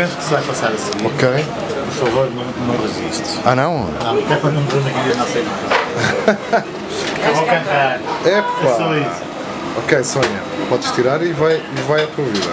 Penso que se vai passar assim. Ok. Por favor, não, não resistes. Ah não? Não, porque é para não me aqui não sei nada. Eu vou cantar. É só isso. Ok, Sónia, podes tirar e vai, e vai a tua vida.